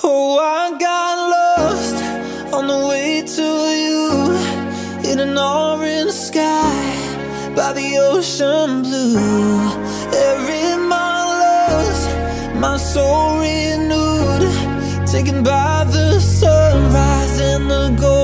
Oh, I got lost on the way to you In an orange sky by the ocean blue. Every mile lost, my soul renewed Taken by the sunrise and the gold.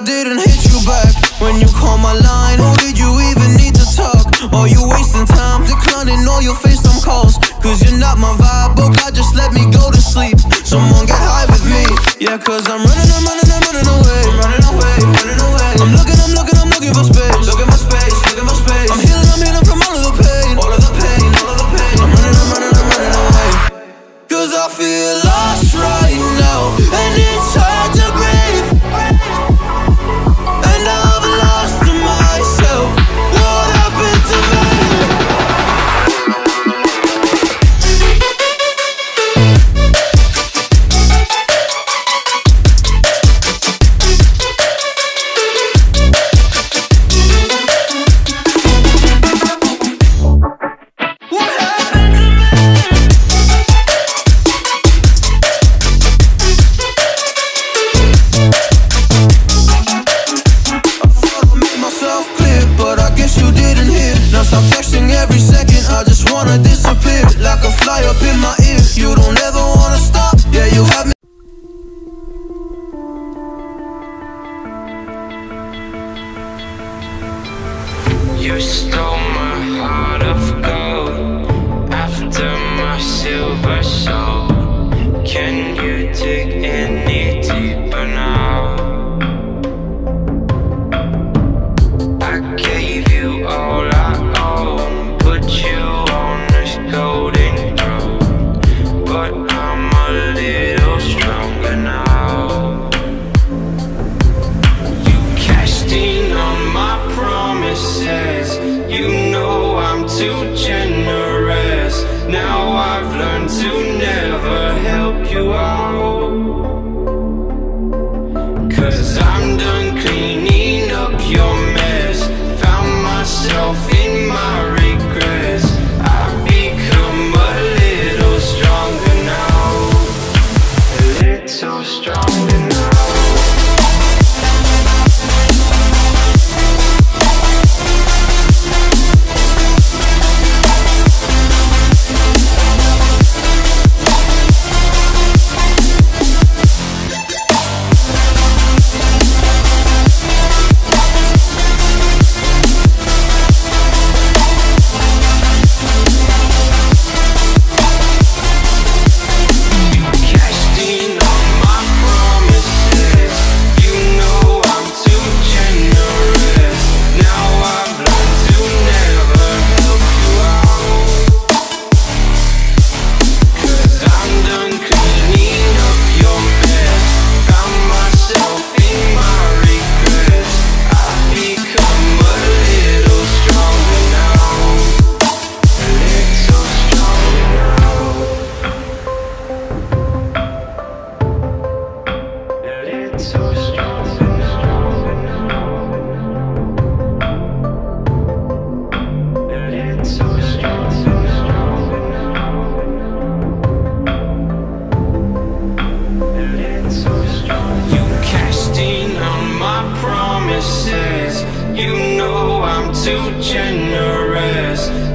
I didn't hit you back When you called my line Who did you even need to talk? Are you wasting time? Declining all your FaceTime calls Cause you're not my vibe Oh God, just let me go to sleep Someone get high with me Yeah, cause I'm running, I'm running, I'm running away You stole my heart of gold After my silver soul. Can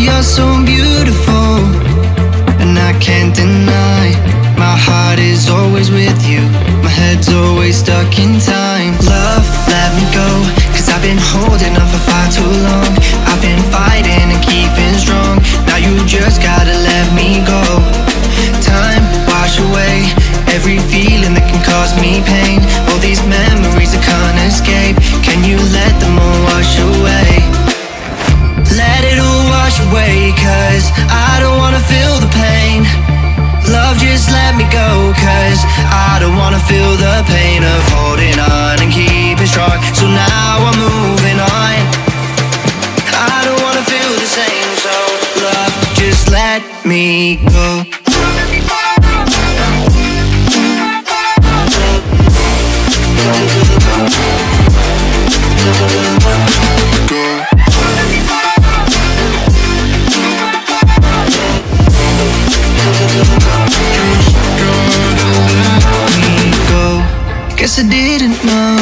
You're so beautiful, and I can't deny. My heart is always with you, my head's always stuck in time. Love, let me go, cause I've been holding on for far too long. guess I didn't know.